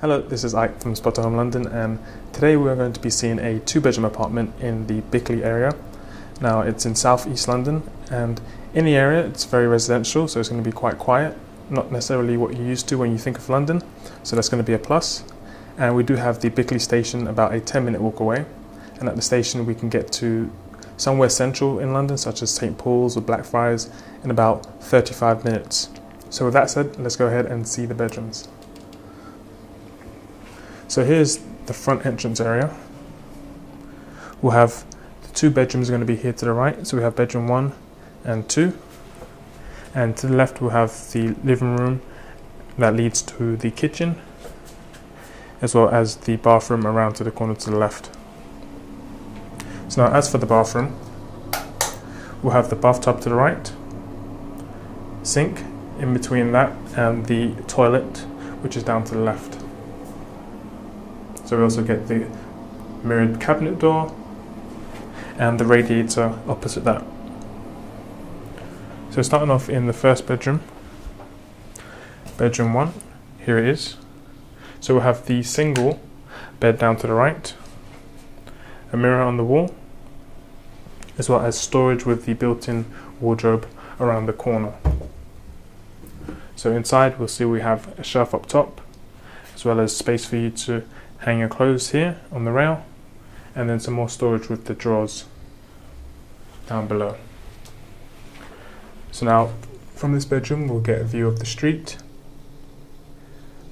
Hello, this is Ike from Spotahome London, and today we are going to be seeing a two bedroom apartment in the Bickley area. Now, it's in South East London, and in the area, it's very residential, so it's going to be quite quiet, not necessarily what you're used to when you think of London, so that's going to be a plus. And we do have the Bickley station about a 10 minute walk away, and at the station, we can get to somewhere central in London, such as St Paul's or Blackfriars, in about 35 minutes. So, with that said, let's go ahead and see the bedrooms. So here's the front entrance area. We'll have the two bedrooms are going to be here to the right. So we have bedroom one and two. And to the left we'll have the living room that leads to the kitchen as well as the bathroom around to the corner to the left. So now as for the bathroom, we'll have the bathtub to the right, sink in between that and the toilet which is down to the left. So we also get the mirrored cabinet door and the radiator opposite that. So starting off in the first bedroom, bedroom one, here it is. So we'll have the single bed down to the right, a mirror on the wall, as well as storage with the built-in wardrobe around the corner. So inside we'll see we have a shelf up top, as well as space for you to hang your clothes here on the rail and then some more storage with the drawers down below. So now from this bedroom we'll get a view of the street.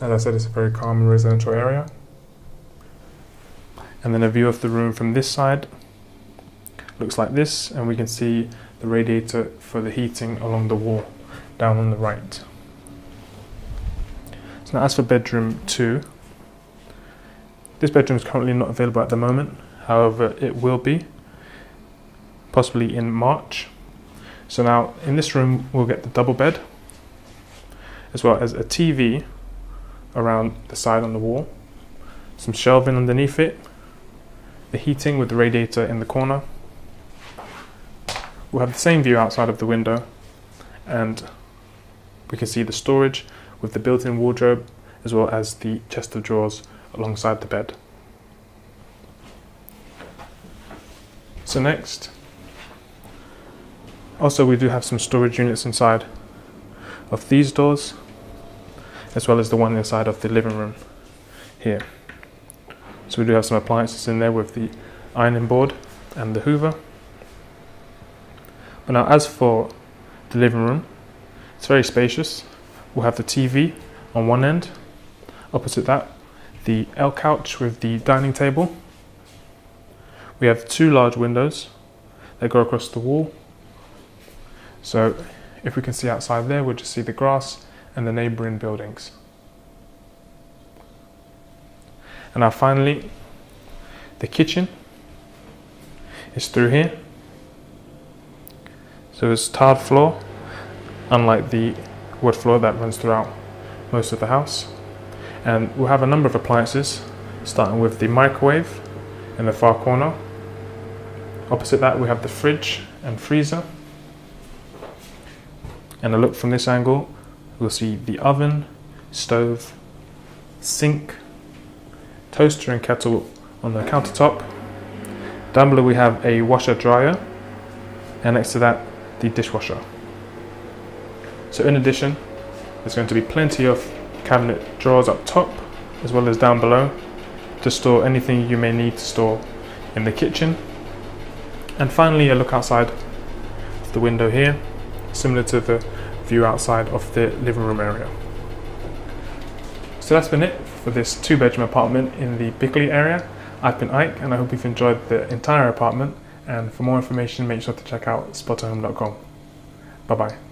As I said it's a very calm and residential area. And then a view of the room from this side looks like this and we can see the radiator for the heating along the wall down on the right. So now as for bedroom 2 this bedroom is currently not available at the moment, however, it will be, possibly in March. So now in this room, we'll get the double bed, as well as a TV around the side on the wall, some shelving underneath it, the heating with the radiator in the corner. We'll have the same view outside of the window, and we can see the storage with the built-in wardrobe, as well as the chest of drawers alongside the bed. So next, also we do have some storage units inside of these doors, as well as the one inside of the living room here. So we do have some appliances in there with the ironing board and the hoover. But now as for the living room, it's very spacious. We'll have the TV on one end. Opposite that, the L couch with the dining table. We have two large windows that go across the wall. So if we can see outside there, we'll just see the grass and the neighbouring buildings. And now finally, the kitchen is through here. So it's tiled floor, unlike the wood floor that runs throughout most of the house. And we'll have a number of appliances, starting with the microwave in the far corner. Opposite that, we have the fridge and freezer. And a look from this angle, we'll see the oven, stove, sink, toaster and kettle on the countertop. Down below we have a washer dryer and next to that the dishwasher. So in addition, there's going to be plenty of cabinet drawers up top as well as down below to store anything you may need to store in the kitchen. And finally a look outside the window here, similar to the view outside of the living room area. So that's been it for this two bedroom apartment in the Bickley area. I've been Ike and I hope you've enjoyed the entire apartment and for more information make sure to check out spotahome.com. Bye bye.